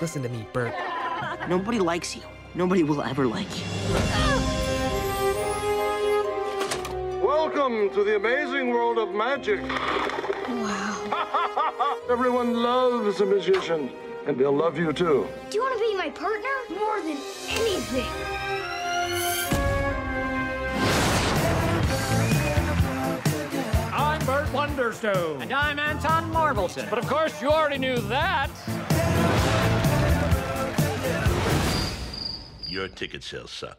Listen to me, Burt. Nobody likes you. Nobody will ever like you. Welcome to the amazing world of magic. Wow. Everyone loves a magician, and they'll love you too. Do you want to be my partner? More than anything. I'm Burt Wonderstone. And I'm Anton Marvelton. But of course, you already knew that. Your ticket sales suck.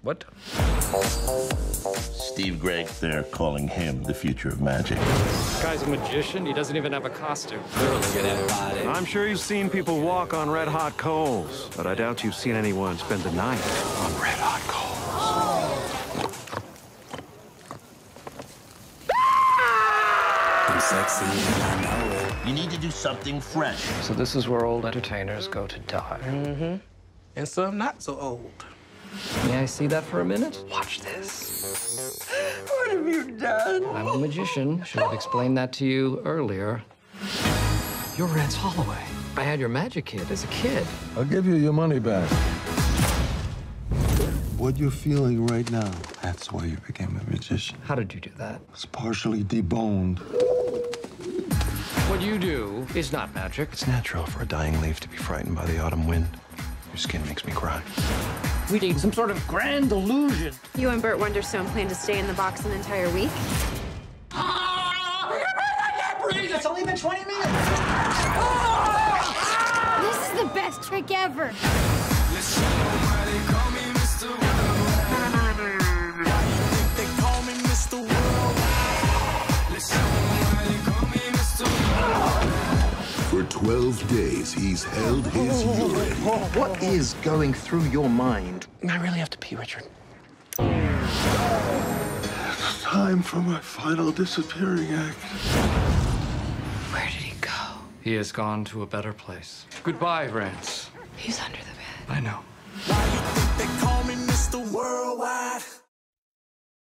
what? Steve Gray, they're calling him the future of magic. This guy's a magician. He doesn't even have a costume. I'm sure you've seen people walk on red hot coals, but I doubt you've seen anyone spend the night on red hot coals. I'm sexy and I know it. You need to do something fresh. So this is where old entertainers go to die. Mm-hmm. And some not so old. May I see that for a minute? Watch this. What have you done? I'm a magician. Should have explained that to you earlier. You're Rance Holloway. I had your magic kit as a kid. I'll give you your money back. What you're feeling right now, that's why you became a magician. How did you do that? It's partially deboned. What you do is not magic. It's natural for a dying leaf to be frightened by the autumn wind. Your skin makes me cry. We need some sort of grand illusion. You and Burt Wonderstone plan to stay in the box an entire week? I can't breathe. It's only been 20 minutes. This is the best trick ever. 12 days, he's held his urine. What is going through your mind? I really have to pee, Richard. It's time for my final disappearing act. Where did he go? He has gone to a better place. Goodbye, Rance. He's under the bed. I know.